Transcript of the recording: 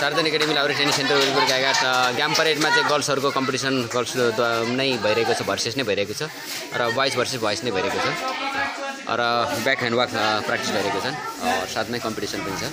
Sharada academy अरू training centre वरिपरिका एघार ग्याम परेडमा चाहिँ गर्ल्सहरूको कम्पिटिसन गर्ल्स नै भइरहेको छ भर्सेस नै भइरहेको छ र बोइज भर्सेस भोइस नै भइरहेको छ र ब्याक ह्यान्ड वाक प्र्याक्टिस भइरहेको छन् साथमै कम्पिटिसन पनि छ।